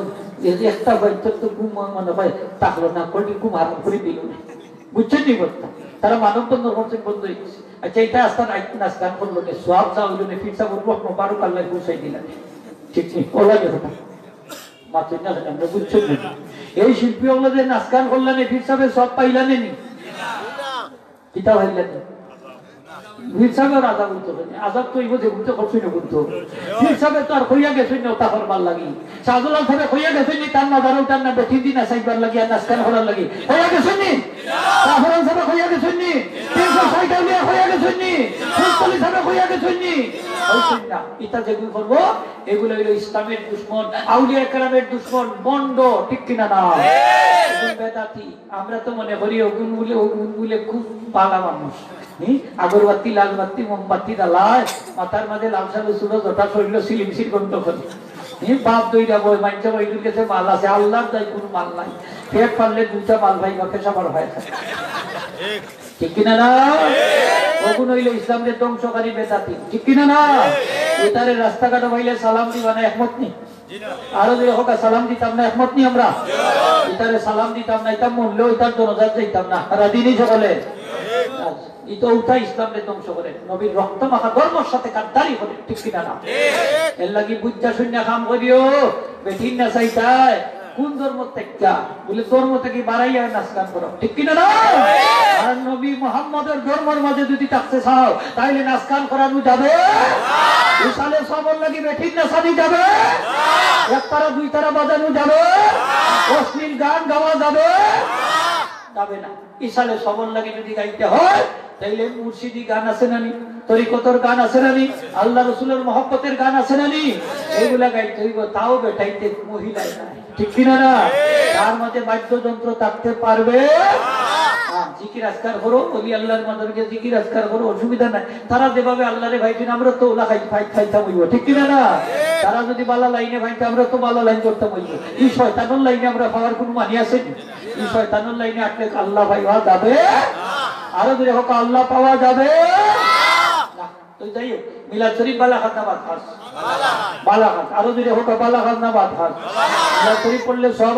একটা বাইত তো ঘুম মনে হয়, তাহলো না করে ঘুম আরাম করে দিল না। বুঝছেন নি বলতাম তারা মানব বন্ধ করছেন বন্ধ হয়ে গেছে। আচ্ছা এটা আস্তে নাচ গান করল হইল না, ফিরসা বলব মোবারক আল্লাহ পৌঁছাই দিলেন। ঠিক ঠিক ওলা যে কথা মাত্র না আমরা বুঝছেন না এই শিল্পী আমাদের নাচ গান করলেন ফির সাহেব সব পাইলানে নি কিতা হইলেন বীর সাহেবের আজাব হইতে আজাব তো ইবো যে ঘুরতে না ঘুরতে বীর সাহেব তো আর কইয়া গেছই না ওটা করবার লাগি। সাজুলাল সাহেব কইয়া গেছই নি, তার নাজারও তার না, বেঠিন দিন আসাইবার লাগি আর নাচকান করার লাগি। কইয়া গেছই নি? কাফরান সাহেব কইয়া গেছই নি? তিনশো সাইকেল কইয়া গেছই নি? আমরা তো মনে করি খুব পালা মানুষ? আগরবাতি, লালবাতি, মোমবাতি জ্বালায় মাথার মাঝে লাল সালু সুরো জটা শরীর সিলিম সিল বাপ দইরা বই কাছে মাল আছে, আল্লাহর কোনো মাল নাই। পেট পারলে দুইটা মাল ভাই বা পেশাবার হয়। ঠিক কিনা না? ওগুন হইলে ইসলামের ধ্বংসকারী বেদাতি ঠিক কিনা না? এটারে রাস্তাঘাটে হইলে সালাম দিবা না একমত নি? আরও যে হোক সালাম দিতাম না একমত নি আমরা? এটারে সালাম দিতাম না এটা মূল্য এটার দরজা যাইতাম না। সারা দিনই সকলে। ইতো উঠা ইসলামের ধ্বংস করে। নবীর রক্ত মাখা ধর্মর সাথে কাদ্দারি করে ঠিক কিনা না? এর লাগি বুঝা শূন্য কাম করিও বেঠিন না চাইতায়। কোন ধর্ম ত্যাগা বলে ধর্ম থেকে বাড়াইয়া নাচ গান করো। ঠিক কিনা না? আর নবী মোহাম্মদের ধর্মের মাঝে যদি থাকতে চাও তাইলে নাচ গান করানো যাবে। বিশালে সবর লাগি বেঠিন নাচানি যাবে? এক তারা দুই তারা বাজানো যাবে? অশ্লীল গান গাওয়া যাবে? যাবে না। ইসালে সবল লাগে যদি গাইতে হয় তাইলে মুর্শিদি গান আছে নানি তরিকতর গান আছে নানি আল্লাহ রসুলের মহব্বতের গান আছে নানি এইগুলা গাইতে হইব তাও বেটাইতে মহিলায় নাই। ঠিক কিনা না? তার মধ্যে বাদ্যযন্ত্র থাকতে পারবে? জিকির আজকার করো ওলি আল্লাহর মাদারকে জিকির আজকার করো অসুবিধা নাই। তারা যেভাবে আল্লাহরে ভাইছেন আমরা তো ওলা খাই ফাই খাইতাম ঠিক কিনা না? তারা যদি বালা লাইনে ভাইতে আমরা তো বালা লাইন করতাম হইব এই শয়তানুর লাইনে আমরা পাওয়ার কোনো মানি আছে? এই শয়তানুর লাইনে আটলে আল্লাহ পাইবা যাবে? আরও যদি হোক আল্লাহ পাওয়া যাবে? না, তো যাই মিলাদ শরীফ বালা খাতা বাদ খাস বালা খাস আরও যদি হোক বালা খাস না বাদ খাস পড়লে সব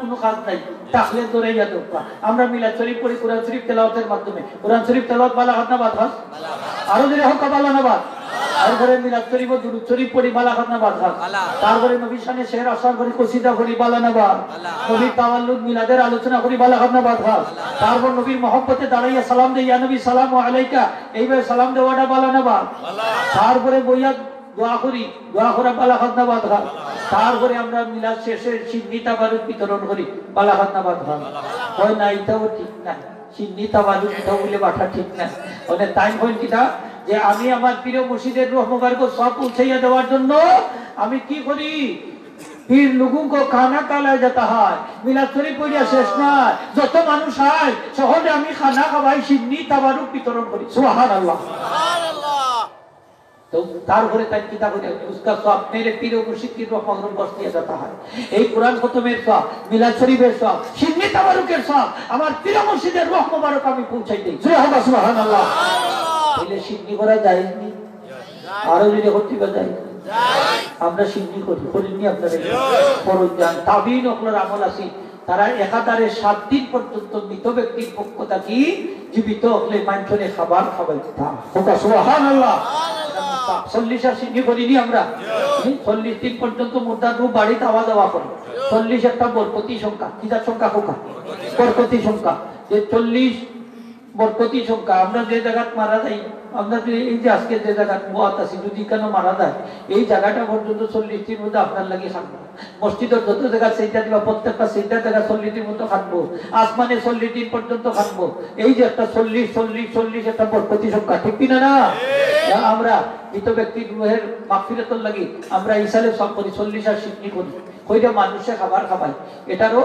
কোনো কাজ নাই। তাহলে ধরে যা দোকা আমরা মিলাদ শরীফ পড়ি কোরআন শরীফ তেলাওয়াতের মাধ্যমে। কোরআন শরীফ তেলাওয়াত বালা খাত না খাস আরও যদি তারপরে মিলাদ শরীফ দুরুদ শরীফ পড়ি বালা খাত না বাদ খাস তারপরে নবী শানে শের আসার করি কসিদা করি বালা না বাদ নবীর তাওয়াল্লুদ মিলাদের আলোচনা করি বালা খাত না বাদ খাস তারপর নবীর মহব্বতে দাঁড়াইয়া সালাম দেই ইয়া নবী সালাম আলাইকা। এইভাবে সালাম দেওয়াটা বালা না বাদ তারপরে বইয়া দোয়া করি দোয়া করা বালা খাত না বাদ খাস তারপরে আমরা মিলাদ শেষে সিন্নিতা বারুদ বিতরণ করি বালা খাত না বাদ খাস হয় না এটাও ঠিক না সিন্নিতা বারুদ এটাও বলে বাঠা ঠিক না। মানে তাই হয় কিনা যে আমি আমার প্রিয় মুর্শিদের রুহ মুবারক সব পৌঁছাইয়া দেওয়ার জন্য আমি কি করি? খানা হয় শেষ যত আমি খানা খাওয়াই, সিন্নি তাবারুক বিতরণ করি। সুবহানাল্লাহ। तो তারপরে তাই কিতাব করে उसका সব मेरे पीर मुर्शिद की रूह मगरूम बस दिया जाता है এই কোরআন খতমের সব মিলাদ শরীফের সব সিন্নি তাবারুকের সব আমার পীর মুর্শিদের রূহ মুবারক আমি পৌঁছাই দেই সুবহানাল্লাহ সুবহানাল্লাহ তাহলে সিন্নি করা যায় নি আরো যদি হতে যায় আমরা সিদ্ধি করি করিনি আপনারা ফরজ যান তাবিন ওগুলোর আমল আছে তারা একাধারে সাত দিন পর্যন্ত মৃত ব্যক্তির পক্ষ থাকি জীবিত হলে মাঞ্চনে খাবার খাবার সুবহানাল্লাহ চল্লিশ আর সিদ্ধি করিনি আমরা। চল্লিশ দিন পর্যন্ত মুদ্রা রূপ বাড়িতে আওয়া যাওয়া করে। চল্লিশ একটা বরপতি সংখ্যা। কিতার সংখ্যা হোকা বরপতি সংখ্যা। যে চল্লিশ বরকতি সংখ্যা আমরা যে জায়গাত মারা যাই যে এই যে আজকে যে জায়গাত মত আছি যদি কেন মারা যায় এই জায়গাটা পর্যন্ত চল্লিশ দিন মধ্যে আপনার লাগে থাকব মসজিদের যত জায়গা সেইটা দিবা প্রত্যেকটা সেইটা জায়গা চল্লিশ মতো খাটবো। আসমানে চল্লিশ দিন পর্যন্ত খাটবো। এই যে একটা চল্লিশ চল্লিশ চল্লিশ একটা বরকতি সংখ্যা ঠিক কিনা না? না, আমরা মৃত ব্যক্তির রুহের মাফিরতর লাগি আমরা ইসালে সব করি চল্লিশ আর সিদ্ধি করি। কইটা মানুষে খাবার খাবাই এটারও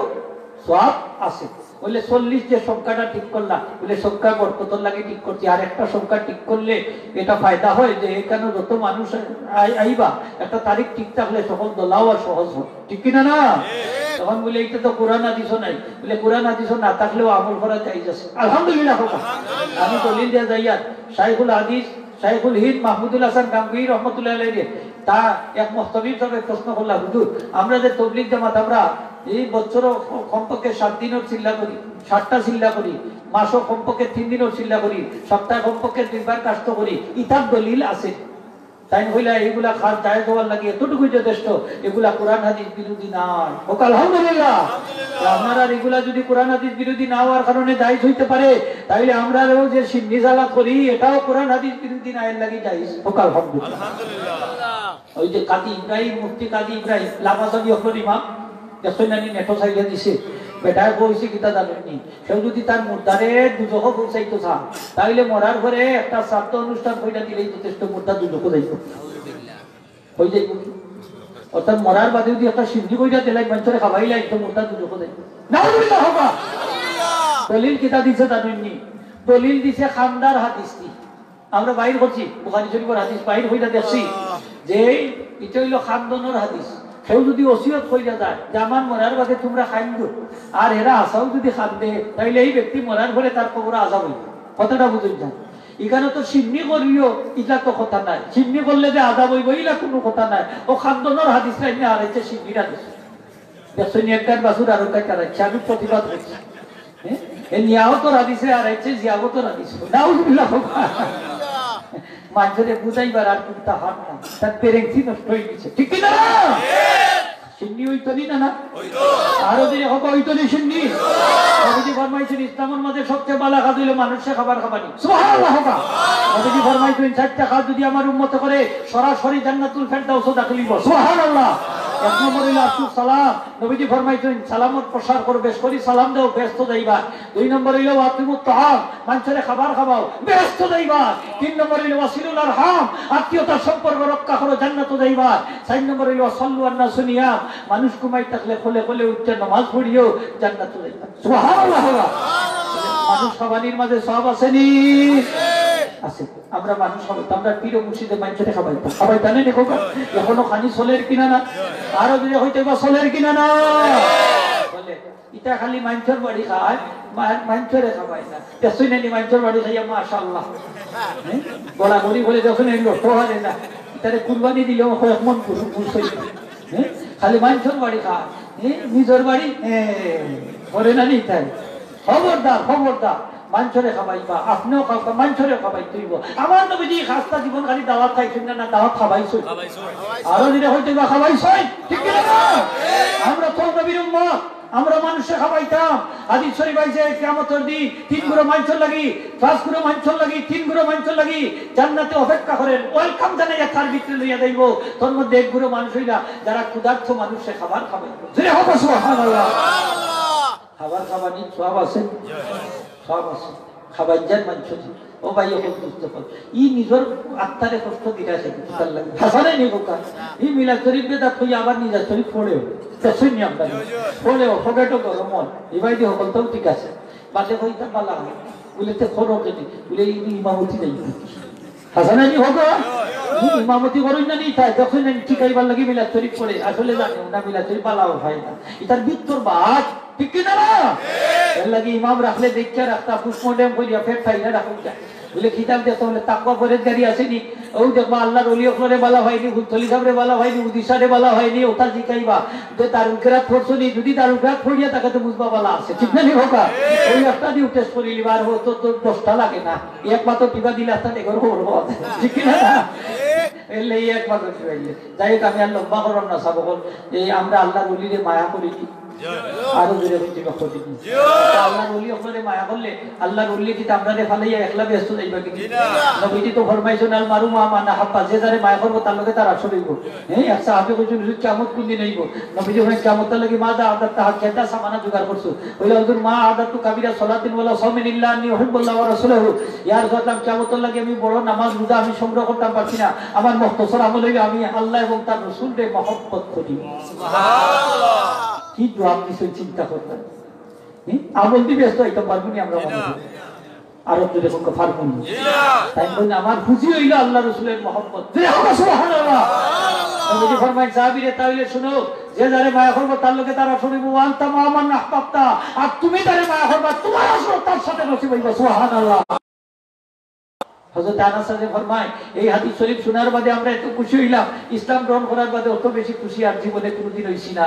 সব আছে। বলে চল্লিশ যে সংখ্যাটা ঠিক করলাম বলে সংখ্যা বরকতর লাগে ঠিক করছি। আর একটা সংখ্যা ঠিক করলে এটা ফায়দা হয় যে এখানে যত মানুষ আইবা একটা তারিখ ঠিক থাকলে দলাও আর সহজ হয়। ঠিক কিনা না? তখন বলে এইটা তো কোরআন নাই। বলে কোরআন না থাকলেও আমল করা চাই যাচ্ছে আলহামদুলিল্লাহ আমি দলিল দিয়া যাইয়া শাইখুল হাদিস শাইখুল হিদ মাহমুদুল হাসান গাঙ্গুই রহমতুল্লাহ তা এক প্রশ্ন করলাম হুজুর আমরা যে তবলিগ জামাত আমরা এই বছর কমপক্ষে সাত দিনের চিল্লা করি সাতটা চিল্লা করি মাসও কমপক্ষে তিন দিনের চিল্লা করি সপ্তাহে কমপক্ষে দুইবার কাষ্ট করি ইতার দলিল আছে। তাই হইলা এগুলা খাস দায় দেওয়ার লাগে এতটুকুই যথেষ্ট এগুলা কোরআন হাদিস বিরোধী নাই। হোক আলহামদুলিল্লাহ। আপনারা এগুলা যদি কোরআন হাদিস বিরোধী না হওয়ার কারণে দায়িত্ব হইতে পারে তাইলে আমরাও যে সিন্নিজালা করি এটাও কোরআন হাদিস বিরোধী না এর লাগে দায়িত্ব হোক আলহামদুলিল্লাহ। ওই যে কাদি ইব্রাহিম মুফতি কাদি ইব্রাহিম অকর ইমাম দেখছেন দিছে। কিতা যদি তার মুর্দারে দুজহ মরার ঘরে একটা শ্রাদ্ধ অনুষ্ঠান দিলেই যথেষ্ট মুর্দা দুজহ অর্থাৎ মরার বাদে যদি একটা সিদ্ধি কইটা দিলাই মঞ্চরে খাবাইলাই তো মুর্দা দুজহ যাইব দলিল কিতা দিছে জানেননি দলিল দিছে খান্দার হাদিস আমরা বাইর করছি, বুখারি শরীফের হাদিস বাইর হইলা দেখছি। যে এটা হইল খান্দনের হাদিস কেউ যদি ওসিয়ত কইরা যায় যে আমার মরার বাদে তোমরা খাইন গো। আর এরা আসাও যদি খান্দে তাইলে এই ব্যক্তি মরার পরে তার কবর আজাব হইবে। কথাটা বুঝুন যান এখানে তো সিমনি করিও ইলা তো কথা নাই। সিমনি করলে যে আজাব হইব, ইলা কোনো কথা নাই। ও খান্দনের হাদিস লাইনে আর হচ্ছে সিমনির হাদিস। দেখছেন একটার বাসুর আর একটা কারাচ্ছে আমি প্রতিবাদ করছি। নিয়াও তো আর হচ্ছে জিয়াও তো রাদিছে নাউজুবিল্লাহ মানুষের বুঝাইবার আর কিন্তু হাত না। তার পেরেন্সি নষ্ট হয়ে গেছে। ঠিক কি না হইতো নি সিন্নি। মধ্যে সবচেয়ে বালা মানুষে খাবার আমার উম্মত করে, সরাসরি জান্নাতুল ফেরদাউস সুবহানাল্লাহ। এক নম্বর সালাম নবীজি ফরমাইছেন, সালামত প্রসার বেশ করি সালাম দাও, ব্যস্ত দুই নম্বর হইল ওয়াতিমুত তাহাম খাবার খাবাও, ব্যস্ত যাইবা। তিন নম্বর হইল ওয়াসিলুল আরহাম আত্মীয়তার সম্পর্ক রক্ষা করো, জান্নাত যাইবা। চার নম্বর হইল সাল্লু আন্না সুনিয়াম, মানুষ কুমাই থাকলে খোলে খোলে উচ্চ নামাজ পড়িও, জান্নাত সুবহানাল্লাহ। মানুষ খাবানির মাঝে সব আসেনি। আছে। আমরা মানুষ হবে আমরা প্রিয় মুর্শিদে মানুষের খাবাইতাম দেখো এখনও খানি সোলের কিনা না? আরও যদি হইতে বা সোলের কিনা না? বলে, ইটা খালি মাঞ্চর বাড়ি খায় গড়ি বলে হারে কুরবানি দিলেও হয় মন হ্যাঁ? খালি মাঞ্চর বাড়ি খায়। হ্যাঁ? নিজের বাড়ি? হ্যাঁ। তাই? খবরদার খবরদার। মাঞ্চরে খাবাইবা আপনিও খাওয়া মাঞ্চরে খাবাই তুইব। আমার নবীজি খাস্তা জীবন খালি দাওয়াত খাইছেন না না দাওয়াত খাবাইছো আরও দিনে হইতে বা খাবাইছই ঠিক না? আমরা তো নবীর উম্মত আমরা মানুষে খাবাইতাম। হাদিস শরীফ আইছে কিয়ামতের দিন তিনগুলো মাঞ্চল লাগি পাঁচগুলো মাঞ্চল লাগি তিনগুলো মাঞ্চল লাগি জান্নাতে অপেক্ষা করেন। ওয়েলকাম জানাই তার ভিতরে লইয়া দেব তোর মধ্যে একগুলো মানুষ হইলা যারা ক্ষুধার্থ মানুষে খাবার খাবাইবে জোরে হোক সুবহানাল্লাহ। খাবার খাবানি সব আছে। সব আছে খাবার যান মানছ ও ভাই এখন বুঝতে পার ই নিজের আত্মারে কষ্ট দিরা সে হাসানে নি কোকা ই মিলা শরীফ বেদা থই আবার নিজা শরীফ পড়েও তেসই নি আমরা। পড়েও ফোকাটো করো মন ই ভাই দি হকল তো ঠিক আছে। বাদে কইতা বালা বলে তে খরো কেটি। বলে ইমামতি নাই হাসানে নি হোক ইমামতি করুন না তাই যখন ঠিকাইবার লাগি মিলা শরীফ করে আসলে জানি না মিলা শরীফ বালাও হয় না। ইতার বিত্তর বাদ ঠিক কি না এর লাগি ইমাম রাখলে দেখছে রাখতা পুষ্পডেম কইয়া ফের ফাইলা রাখুন যা বলে কিতাব দেখতে হলে তাকওয়া করে গাড়ি আসেনি? ও দেখবা আল্লাহর ওলি ওখরে বলা হয়নি হুতলি সাবরে বলা হয়নি উদিশারে বলা হয়নি ওটা জিকাইবা যে তার উকেরাত পড়ছনি যদি তার উকেরাত পড়িয়া তাকে তো বুঝবা বলা আছে ঠিক না নি হোকা ওই একটা দিয়ে টেস্ট করি লিবার হো তো তোর দশটা লাগে না। এক মাত্র টিবা দিলে একটা দেখো হল ঠিক না? এলে এক মাত্র টিবাইলে যাই হোক আমি আর লম্বা করলাম না সাবকল। এই আমরা আল্লাহর ওলিরে মায়া করি। আরও জোরে হইতে বা আল্লাহর ওলি ওখানে মায়া করলে আল্লাহর ওলি কি আমরা ফালাইয়া একলা ব্যস্ত যাইবা কি? নবীজি তো ফরমাইছেন আল মারু মা মানা হাব্বা যে যারে মায়া করব তার লগে তার আসর হইব। হ্যাঁ এক সাহাবী কইছেন হুজুর কিয়ামত কোন দিন হইব? নবীজি কিয়ামত লাগি মা দা আদাত তাহা কেতা সামানা জোগাড় করছ। হইল হুজুর মা আদাত কাবিরা সালাতিন ওয়ালা সাওমিন ইল্লা আন্নি উহিব্বুল্লাহ ওয়া রাসূলুহু। ইয়ার কথা কিয়ামত লাগি আমি বড় নামাজ রোজা আমি সংগ্রহ করতাম পারছি না। আমার মুখতসর আমল হইল আমি আল্লাহ এবং তার রাসূলকে মহব্বত করি। সুবহানাল্লাহ! কি জবাব দিছে চিন্তা করতেন আমল দিয়ে ব্যস্ত হইতে পারব নি। আমরা করি আরও তো দেখুন পারব নি। তাই বললে আমার খুশি হইল আল্লাহ রসুলের মহব্বত। নবীজি ফরমাইন সাহাবীরে শুনো যে যারে মায়া করব তার লোকে তারা শুনিব আনতা মুহাম্মদ নাহবাবতা আর তুমি তারে মায়া করবা তোমার আসল তার সাথে নসিব হইবা সুবহানাল্লাহ। হযরত আনাস ফরমায়, এই হাদিস শরীফ শোনার বাদে আমরা এত খুশি হইলাম। ইসলাম গ্রহণ করার বাদে অত বেশি খুশি আর জীবনে কোনোদিন না।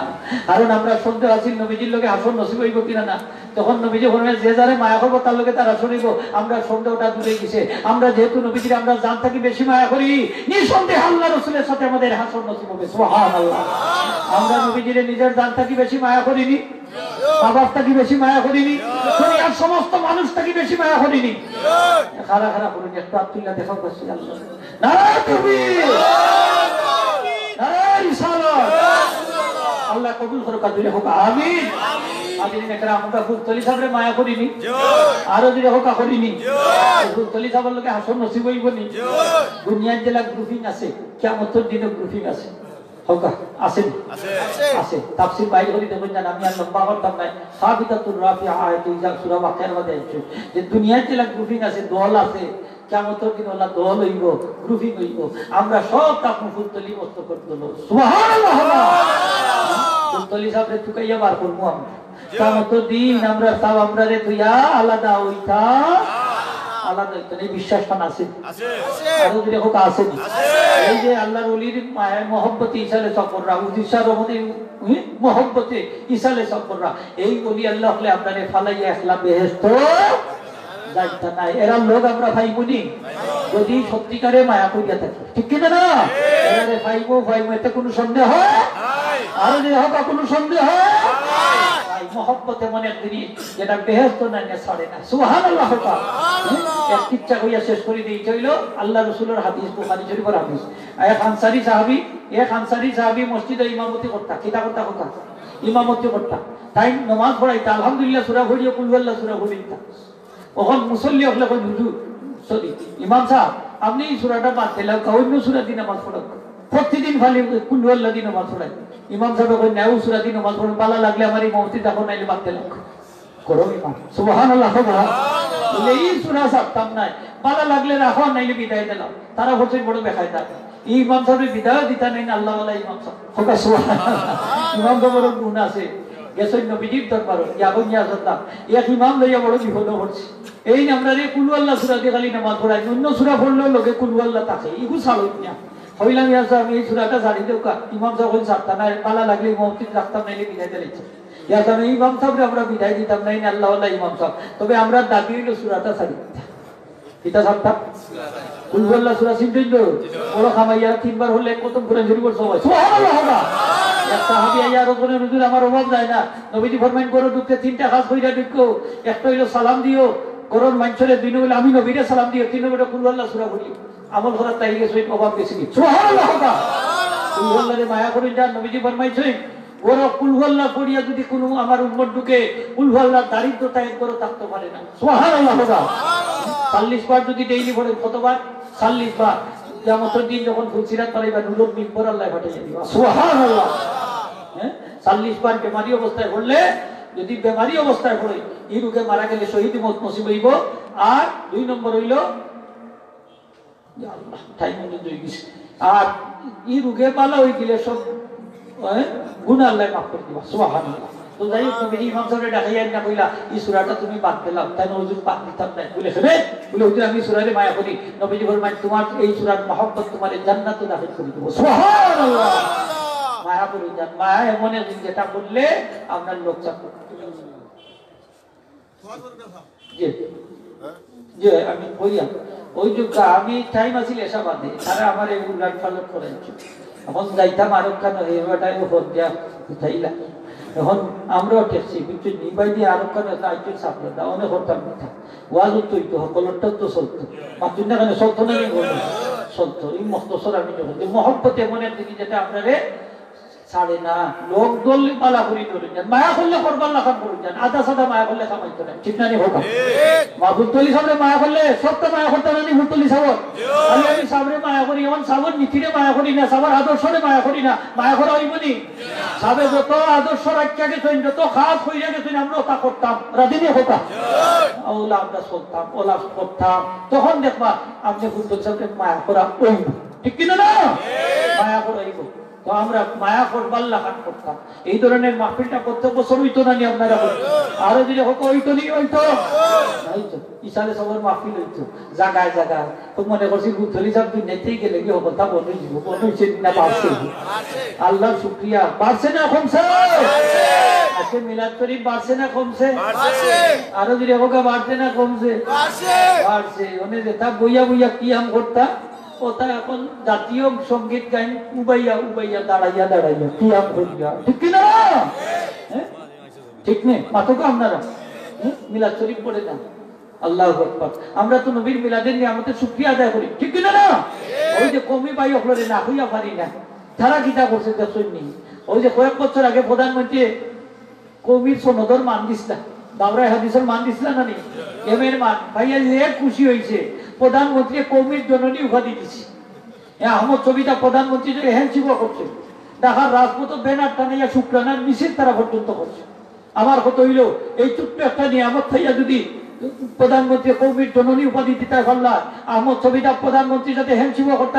কারণ আমরা সন্দেহ আছি নবীজির লোকে নসিব হইব কিনা না। তখন নবীজি ফরমায় যে যারে মায়া করব তার লোকে তার হাসন হইব। আমরা সন্দেহটা দূরে গেছে। আমরা যেহেতু নবীজির, আমরা জান থাকি বেশি মায়া করি। নিঃসন্দেহে আল্লাহ রসুলের সাথে আমাদের হাসন নসিব হবে। আমরা নবীজির নিজের জান থাকি বেশি মায়া করিনি। বেশি মায়া করিনি? দুনিয়ার সমস্ত মানুষ থাকি বেশি মায়া করিনি? খারা খারা করে একটু আত্মীয় দেখাও করছি নারায় তুমি আল্লাহ কবুল করো কাজুরে হোক আমিন। আমিন। একটা আমরা ফুলতলি সাবরে মায়া করিনি। আরও দিলে হোক করিনি। ফুলতলি সাবর লোকে হাসন নসিব দুনিয়ার জেলা গ্রুপিং আছে কেমন দিনে গ্রুপিং আছে। হোকা আসেন। আছে। তাফসীর বাইরে করি দেখুন জান আমি আর লম্বা করতাম নাই সাবিতাতুর রাফিয়া আয়াত ইজা সূরা ওয়াকিয়ার মধ্যে আছে। যে দুনিয়ার যে গ্রুপিং আছে দল আছে। কেমন দিন ওলা দল হইব গ্রুপিং হইব। আমরা সব ফুলতলি মস্ত করে দেবো। সুবহানাল্লাহ! ফুলতলি সাহেব তুকাইয়া বার করব আমরা। দিন আমরা তাও আমরা রে তুইয়া আলাদা হইতা আলাদা হইতা এই বিশ্বাসটা আছে। আরও যদি হোক আসেনি এই যে আল্লাহর ওলির মায়ের মহব্বতে ইসালে সফররা উদিশা রহমানের মহব্বতে ইসালে সফররা এই বলি আল্লাহ হলে আপনারে ফালাইয়া একলা বেহেস্ত যাইতা নাই। এরা লোক আমরা ভাইবুনি যদি সত্যিকারে মায়া করিয়া থাকি। ঠিক কিনা না? এরারে ভাইবো ভাইবো এতে কোনো সন্দেহ? আর যদি হোক কোনো সন্দেহ? মহব্বতে যেটা বেহেস্ত না নিয়ে ছাড়ে না। সুবহানাল্লাহ হোকা এক কিচ্ছা কইয়া শেষ করে দিই হইল আল্লাহ রসুলের হাদিস বুখারী শরীফের হাদিস। এক আনসারি সাহাবী এক আনসারি সাহাবী মসজিদে ইমামতি করতা। কিতা করতা কথা? ইমামতি করতা। তাই নমাজ পড়াইতা আলহামদুলিল্লাহ সূরা পড়িয়া কুল আল্লাহ সূরা পড়িতা ওখন মুসল্লি হলে হুজুর সরি ইমাম সাহেব আপনি এই সূরাটা বাদ দিলাম অন্য সূরা দিয়ে নামাজ পড়ান। প্রতিদিন খালি আল্লাহ দিয়ে নামাজ পড়াই ইমাম সাহেব কই নাও সূরা দিয়ে নামাজ পড়ান পালা লাগলে আমার ইমামতি দেখো নাইলে বাদ দিলাম। করো ইমাম। সুবহানাল্লাহ, সুবহান। বলে, এই সূরা সাবতাম নাই, পালা লাগলে রাখো নাইলে বিদায় দিলাম। তারা হচ্ছে বড় বেখায় তার। এই ইমাম সাহেবের বিদায় দিতা নাই না আল্লাহ ওয়ালা ইমাম সাহেব। হোকা সুবহানাল্লাহ। ইমাম সাহেবের গুণ আছে। গেছেন নবীজির দরবার ইয়াগুন ইয়া সাল্লাম এক ইমাম লইয়া বড় বিপদ হচ্ছে এই আমরা রে কুলু আল্লাহ সূরা দিয়ে খালি নামাজ পড়াই অন্য সূরা পড়লেও লোকে কুলু আল্লাহ থাকে ইগু ছাড়ো না। হইলাম ইয়া সাহেব এই সূরাটা জানি দেও কা ইমাম সাহেব কই ছাড়তা না পালা লাগলে মসজিদ রাখতাম নাইলে বিদায় দিলাইছে ইয়া সাহেব ইমাম সাহেব আমরা বিদায় দিতাম নাই না আল্লাহ আল্লাহ ইমাম সাহেব তবে আমরা দাবি হইল সূরাটা ছাড়ি কিতা ছাড়তাম কুলু আল্লাহ সূরা তো বড় তিনবার হলে কত করে শুরু করছ সুবহানাল্লাহ এক সাহাবী আইয়া কোন হুজুর আমার অভাব যায় না নবীজি ফরমান করো ঢুকতে তিনটা কাজ কইরা ঢুকো একটা হইল সালাম দিও করন মাঞ্চলে দিন হইল আমি নবীরে সালাম দিও তিন নম্বরটা কুল আল্লাহ সূরা পড়ি আমল করার তাই গেছে অভাব বেশি কি সুবহানাল্লাহ হবা কুল আল্লাহরে মায়া করেন যান নবীজি ফরমাইছে, ওরা কুলহল্লা পড়িয়া যদি কোনো আমার উম্মত ঢুকে কুলহল্লা দারিদ্রতা এক করে থাকতে পারে না। চাল্লিশ বার যদি ডেইলি পড়ে, কতবার? চাল্লিশ বার। কিয়ামতের দিন যখন ফুলসিরাত পালাইবা নুরুল মিম্বর আল্লাহ পাঠিয়ে দিবা। সুবহানাল্লাহ। হ্যাঁ? চাল্লিশ বার বেমারি অবস্থায় পড়লে, যদি বেমারি অবস্থায় পড়ে, এই রোগে মারা গেলে শহীদ মত নসিব হইব। আর দুই নম্বর হইল অনুযায়ী হয়ে গেছে। আর এই রোগে পালা হয়ে গেলে সব গুণা আল্লাহ মাফ করে দিবা সুবহানাল্লাহ। তো যাই হোক তুমি ইমাম সাহেব ডাকাইয়া না কইলা এই সূরাটা তুমি বাদ দিলাম তাই না হুজুর বাদ দিতাম না বলে রে বলে হুজুর আমি সূরারে মায়া করি। নবীজি ফরমান তোমার এই সূরার মহব্বত তোমার জান্নাতে দাখিল করে দেব। সুবহানাল্লাহ! মায়া করে যান মায়া এমন একদিন যেটা করলে আপনার লোক চাকর জি। জি আমি বইয়া ওই যুগ আমি টাইম আছিল এসা বাদে তারা আমার এই উল্লাট ফালট করাইছে এখন যাইতাম আরও কেন এই বেটাই দিয়া উঠাইলা। এখন আমরাও টেকছি কিন্তু নিবাই দিয়ে আরও কেন আইতে সাপড়ে দা অনেক করতাম মিথা ওয়াজ তো, সকলটাও তো না কেন না এই আমি যখন মহব্বত এমন এক যেটা আপনারে ছাড়ে না। লোক দল পালা করি ধরে যান। মায়া করলে করবার লাখান করুন যান। আদা সাদা মায়া করলে কামাইতে না ঠিক না নি হোক মা ভুতলি সামনে মায়া করলে সব তো মায়া করতে না নি ভুতলি সাবর আমি আমি সামনে মায়া করি এমন সাবর নীতিরে মায়া করি না সাবর আদর্শরে মায়া করি না। মায়া করা হইব নি? সাবে যত আদর্শ রাখিয়া গেছেন যত খাস হইয়া গেছেন আমরা তা করতাম। রাজিনী হোকা ওলা আমরা চলতাম ওলা করতাম। তখন দেখবা আপনি ভুতলি সামনে মায়া করা হইব। ঠিক কিনা না? মায়া করা হইব। তো আমরা মায়া করবার লাগান করতাম এই ধরনের মাহফিলটা প্রত্যেক বছর হইতো না নি আপনারা। আরও যদি হোক হইতো নি হইতো। হইতো ইসালে সবার মাহফিল হইতো। জাগায় জাগায়। তো মনে করছি গুথলি সব তুই নেতেই গেলে কি হবে তা বন্ধ দিব বন্ধ হয়েছে না। বাড়ছে আল্লাহ শুক্রিয়া। বাড়ছে না কমছে? আজকে মিলাদ শরীফ বাড়ছে না কমছে? আরও যদি হোক বাড়ছে না কমছে? বাড়ছে মানে যেটা বইয়া বইয়া কি আম করতা? ওটা এখন জাতীয় সংগীত গাইন উবাইয়া উবাইয়া, দাঁড়াইয়া দাঁড়াইয়া। কি আম করিয়া? ঠিক কি না হ্যাঁ? ঠিক নেই মাথক আপনারা? মিলাদ শরীফ পড়ে না আল্লাহ আমরা তো নবীর মিলাদের নিয়ে আমাদের শুক্রিয়া আদায় করি। ঠিক কিনা না? ওই যে কমি পাই ওগুলোরে না, হইয়া পারি না। তারা কিতা করছে দেখছেন নি ওই যে কয়েক বছর আগে প্রধানমন্ত্রী কবির সনদর মান দিস না বাবরাই হাদিসের মান দিস না নি? এমের মান। ভাইয়া যে খুশি হয়েছে প্রধানমন্ত্রী কৌমির জননী উপাধি দিছে হ্যাঁ আমার ছবিটা প্রধানমন্ত্রী যে এহেন শিব করছে। ঢাকার রাজপথ ব্যানার টানাইয়া শুক্রানার মিছিল তারা পর্যন্ত করছে। আমার কত হইল, এই ছোট্ট একটা নিয়ামত থাইয়া যদি প্রধানমন্ত্রী কৌমির জননী উপাধি দিতে পারলাম আমার ছবিটা প্রধানমন্ত্রী যাতে হেন হেমশিব করতে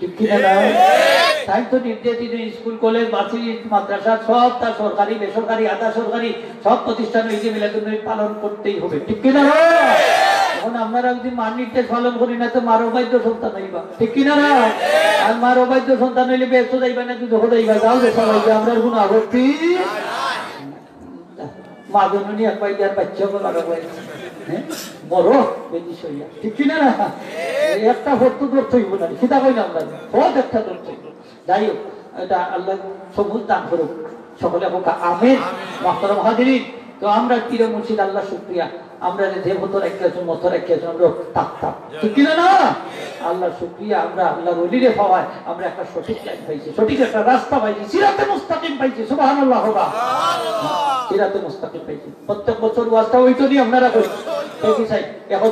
ঠিক না স্কুল কলেজ মাদ্রাসা সব তার সরকারি বেসরকারি আধা সরকারি সব প্রতিষ্ঠান এই যে মিলাদুল পালন করতেই হবে। ঠিক কি না? এখন আপনারা যদি মার নির্দেশ পালন করি না তো মার অবাধ্য সন্তান হইবা। ঠিক কি না? আর মার অবাধ্য সন্তান হইলে ব্যস্ত যাইবা না তুই যখন যাইবা যাও দেখা যাইবে আমরা কোনো আপত্তি মা জননী এক বাচ্চা বলা হ্যাঁ বড় সইয়া ঠিক না? একটা ভর্ত ধরতে হইব না সেটা কইলাম না সব একটা ধরতে হইব যাই হোক এটা আল্লাহ সবুজ দান করুক। সকলে হোক আমেন। মহতরম হাজিরিন। তো আমরা তীরে মুর্শিদ আল্লাহ শুক্রিয়া। আমরা যে দেবত রাখিয়াছেন এক রাখিয়াছেন আমরা তাক তাক ঠিক কিনা না? আল্লাহ শুক্রিয়া আমরা আল্লাহ রলিরে পাওয়ায় আমরা একটা সঠিক লাইন পাইছি সঠিক একটা রাস্তা পাইছি সিরাতে মুস্তাকিম পাইছি সুবহানাল্লাহ হবা সিরাতে মুস্তাকিম পাইছি। প্রত্যেক বছর ওয়াজটা ওইটা নিয়ে আপনারা করি চাই এখন